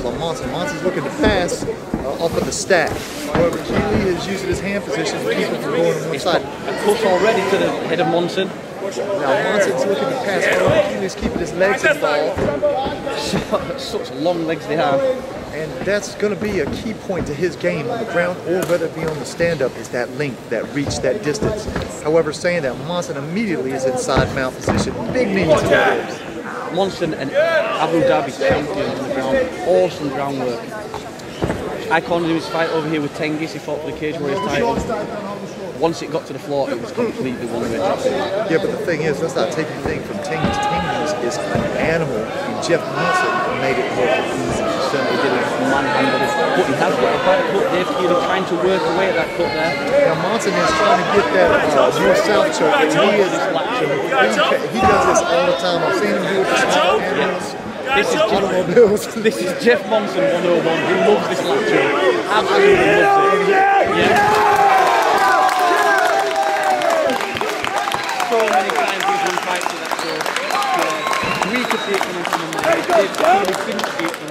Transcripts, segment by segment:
elbows on Monson. Monson's looking to pass uh, off of the stack. However, Keeley is using his hand position to keep him from going on one side. A cut already to the head of Monson. Now Monson's looking to pass. However, Keeley's keeping his legs involved. Such long legs they have. And that's going to be a key point to his game on the ground or whether it be on the stand-up is that length, that reach, that distance. However, saying that Monson immediately is in side mount position. Big knees to the ribs. Monson and Abu Dhabi champion on the ground. Awesome groundwork. I cornered him his fight over here with Tengiz. He fought for the Cage Warriors title. Once it got to the floor, it was completely one-way traffic. Yeah, but the thing is, let's not take anything from Tengiz. Tengiz is an animal, and Jeff Monson made it look easy. Certainly didn't manhandle it. But he has got a bad cut. Dave Keeley trying to work away at that foot there. Now Monson is trying to get that uh, north-south choke. and He is, he, he does this all the time. I've seen him do it to small animals. This is Jeff, Automobiles. this is Jeff Monson 101. He loves this latch Absolutely loves it. Yeah. So many times he's won fights with that choke. Yeah. We could see it coming from him. Dave Keeley couldn't see it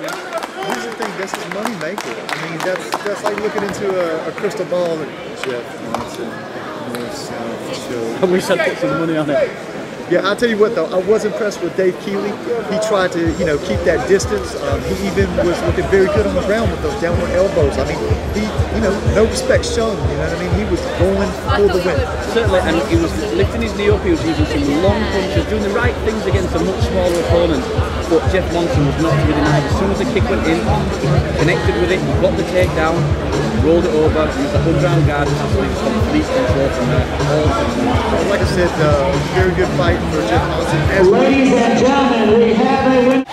money maker. I mean, that's that's like looking into a, a crystal ball. Jeff south, choke. And we said put some money on it. Yeah, I'll tell you what though, I was impressed with Dave Keeley. He tried to, you know, keep that distance. Um, he even was looking very good on the ground with those downward elbows. I mean, he, you know, no respect shown. You know what I mean? He was going for the win. Certainly, and he was lifting his knee up, he was using some long punches, doing the right things against a much smaller opponent. But Jeff Monson was not to be denied. As soon as the kick went in, he connected with it, he got the takedown, rolled it over, used the underground gas, absolutely just complete control from there. Like I said, uh, very good fight for Jeff Harrison. Ladies and gentlemen, we have a winner.